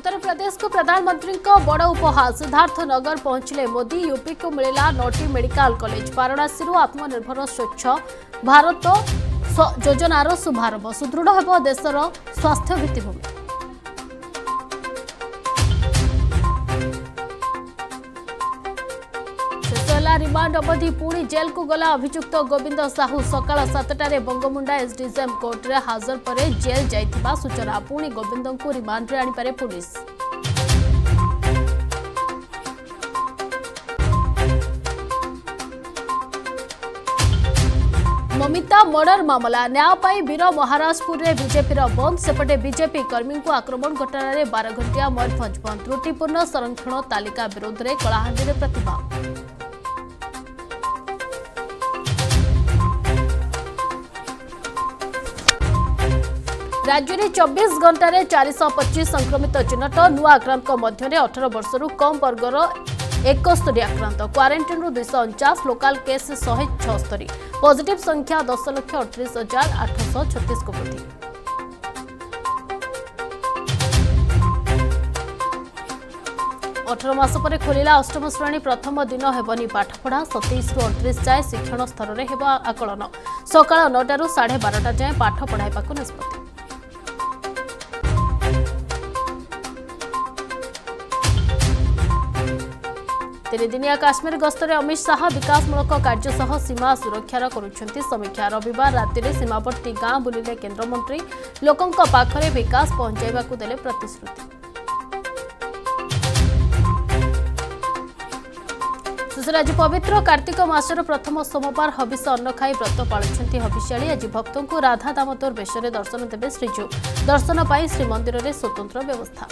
उत्तर प्रदेश को प्रधानमंत्री बड़ उपहार सिद्धार्थनगर पहुंचले मोदी यूपी को मिला नौटी मेडिकल कलेज वाराणसी आत्मनिर्भर स्वच्छ भारत योजनार शुभारंभ सुदृढ़ हो देशर स्वास्थ्य भित्तिभूमि રિમાન્ડ ઓબધી પૂરી જેલ કુ ગલા অভিযুক্ত ગોવિંદ સાહૂ સકાલા સતટરે બંગમુંડા એસડીજેમ કોર્ટ રે હાજર પરે જેલ જઈ થા સૂચના પૂરી ગોવિંદં કો રિમાન્ડ રે આણી પરે પોલીસ મમિતા મર્ડર મામલા ન્યાય પાઈ બીરો મહારાજપુર રે બીજેપી ર બંધ સપટે બીજેપી કર્મઈ કો આક્રોમણ ઘટન રે 12 ઘંટીયા મોર પંચપન તૃતીપૂર્ણ સરક્ષણ તાલિકા વિરુદ્ધ રે કલાહંજી ને પ્રતિમા রাজ্যের চব্বিশ ঘণ্টার চারিশ পঁচিশ সংক্রমিত চিহ্নট নূয়া আক্রান্ত মধ্যে অঠর বর্ষর কম বর্গর একস্তরী আক্রান্ত কোয়ারেটিন্রু দুইশ অনচাশ লোকাল কেস শহে ছস্তরি পজিটিভ সংখ্যা দশ লক্ষ অড়তিশ হাজার আঠশ ছত্রিশকে বৃদ্ধি ଅଠର ମାସ ପରେ ଖୋଲିଲା ଅଷ୍ଟମ ଶ୍ରେଣୀ ପ୍ରଥମ ଦିନ ହେବନି ପାଠପଢ଼ା ସତେଇଶରୁ ଅଣତିରିଶ ଯାଏଁ ଶିକ୍ଷଣ ସ୍ତରରେ ହେବ ଆକଳନ ସକାଳ ନଅଟାରୁ ସାଢ଼େ ବାରଟା ଯାଏଁ ପାଠ ପଢ଼ାଇବାକୁ ନିଷ୍ପତ୍ତି তিনিদিনিয়া কাশ্মীর গস্তরে অমিত শাহ বিকাশমূলক কার্য সহ সীমা সুরক্ষার করুচ্ছেন সমীক্ষা রবিবার রাতে সীমাবর্তী গাঁ বুলিলে কেন্দ্রমন্ত্রী লোক পাখে বিকাশ পঞ্চাইবা দেলে প্রতিশ্রুতি ଶେଷରେ ଆଜି ପବିତ୍ର କାର୍ତ୍ତିକ ମାସର ପ୍ରଥମ ସୋମବାର ହବିଷ ଅନ୍ନ ଖାଇ ବ୍ରତ ପାଳୁଛନ୍ତି ହବିଷ୍ୟାଳି ଆଜି ଭକ୍ତଙ୍କୁ ରାଧା ଦାମୋଦର ବେଶରେ ଦର୍ଶନ ଦେବେ ଶ୍ରୀଜୀଉ ଦର୍ଶନ ପାଇଁ ଶ୍ରୀମନ୍ଦିରରେ ସ୍ୱତନ୍ତ୍ର ବ୍ୟବସ୍ଥା